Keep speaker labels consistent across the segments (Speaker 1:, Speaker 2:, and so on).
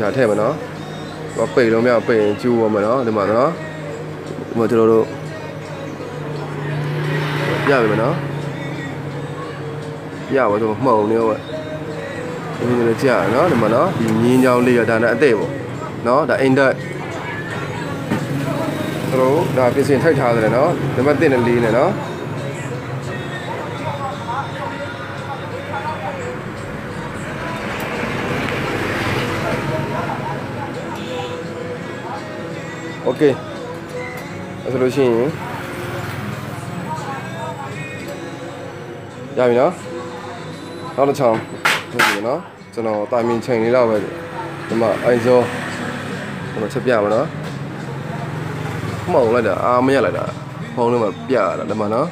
Speaker 1: ခြားထည့်မယ်နော်ဟိုပိတ်လုံးမြောက်ပိတ်ရင်ကျူးပါမယ်နော်ဒီမှာနော်ဒီမှာကျွန်တော်တို့ပြပြီမယ်နော်ပြပါတော့မှောင်နေတော့ဒီလိုလည်းကြာနော်ဒီမှာနော်ဒီငင်းချောင်းလေးရဒါနဲ့အသေးပေါ့နော်ဒါအိမ်တက်တို့ဒါပြင်ဆင်ထိုက်ထားတယ်နော်နံပါတ်1နဲ့4နဲ့နော် โอเคအဲ့ဆိုလို့ရှိရင်ရပြီနော်နောက်တစ်ချောင်းဟုတ်ပြီနော်ကျွန်တော်တာမင်ချိန်လေးတော့ပဲဒီမှာအိုင်ဇောကျွန်တော်ချက်ပြမှာနော်မှောင်လိုက်တာအာမရလိုက်တာဖုန်းထဲမှာပြရတာဒီမှာနော်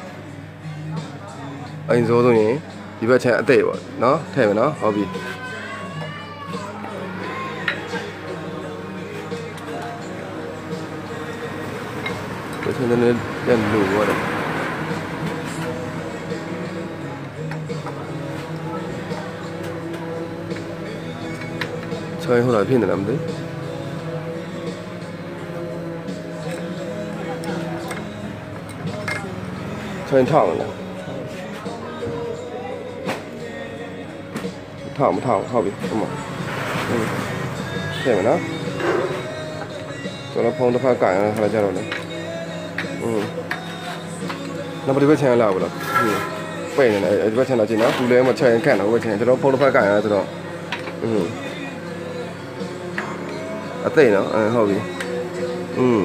Speaker 1: အိုင်ဇောဆိုရင်ဒီဘက်ခြမ်းအသေးပေါ့နော်ထည့်မယ်နော်ဟုတ်ပြီ 我现在那在录我的。차에 혼자 앞에 있는 남 들? 차에 타오 나? 타 오, 타 오, 타오 비, 엄 마. 응. 차에 나? 저런 펑도 팔 까야 하나 사라져 라. อืมနောက်ဒီဘက်ချန်လာဘူးလားဟင်းပိတ်နေတယ်ဒီဘက်ချန်လာကြည့်နော်ဘူးလဲမချက်ရင်ခန့်တော့ဘက်ချန်ကျွန်တော်ဖုန်းတစ်ဖက်ကင်ရတာဆိုတော့อืมအသိနော်အဲဟုတ်ပြီอืม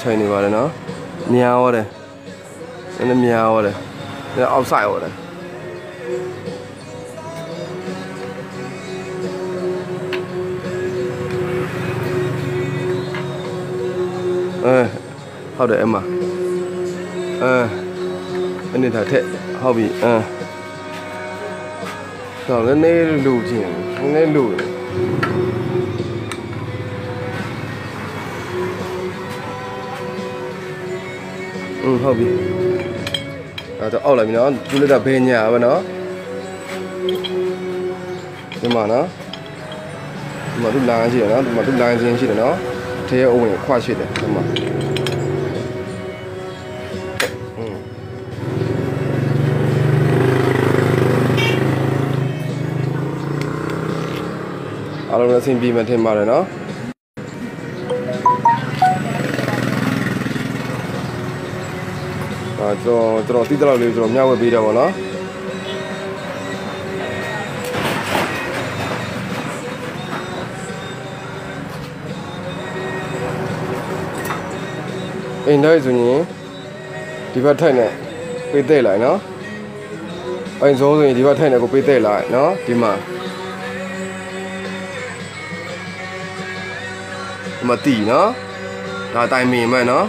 Speaker 1: ချိန်နေပါလေနော်များရောတယ်နည်းနည်းများရောတယ်နည်းအောက်ဆိုင်ရောတယ် အဲဟုတ်တယ်အမအဲအနေထားထက်ဟုတ်ပြီအဲတော့လည်းနေလူချင်းနည်းလူတယ်อืมဟုတ်ပြီအဲတော့အောက်လိုက်ပြီနော်သူလည်းတော့ဘေးညာပဲနော်ဒီမှာနော်ဒီမှာသူ့လိုင်းရှိတယ်နော်ဒီမှာသူ့လိုင်းချင်းရှိတယ်နော် ထဲအဝင်ခွရှိတယ်ဒီမှာอืมအားလုံးလည်းအဆင်ပြေမှထင်ပါတယ်နော်အာကျွန်တော်ကျွန်တော်တိတလောက်လေးကျွန်တော်မျှဝေပေးတယ်ပေါ့နော် အိမ်တိုင်းဆိုရင်ဒီဘက်ထိုက်နဲ့ပေးတဲ့လိုက်နော်အိမ်စိုးဆိုရင်ဒီဘက်ထိုက်နဲ့ကိုပေးတဲ့လိုက်နော်ဒီမှာဒီမှာတီနော်ဒါတိုင်မင်မဲ့နော်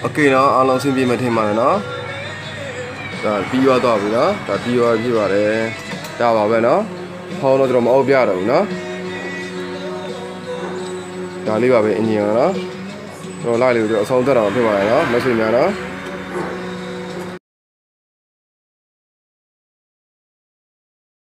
Speaker 1: โอเคနော်အားလုံးအဆင်ပြေမှထင်ပါတယ်နော်ဒါပြီးသွားတော့ပြီနော်ဒါပြီးသွားပြီပါတယ်ဒါပါပဲနော်ဖောင်းတော့ကျွန်တော်မအုပ်ပြတော့ဘူးနော် ဒါလေးပါပဲအင်ဂျင်ကနော်ကျွန်တော်လိုက်လို့ကျွန်တော်အဆုံးသက်တာဖြစ်ပါတယ်နော်မက်ဆေ့ချ်များနော်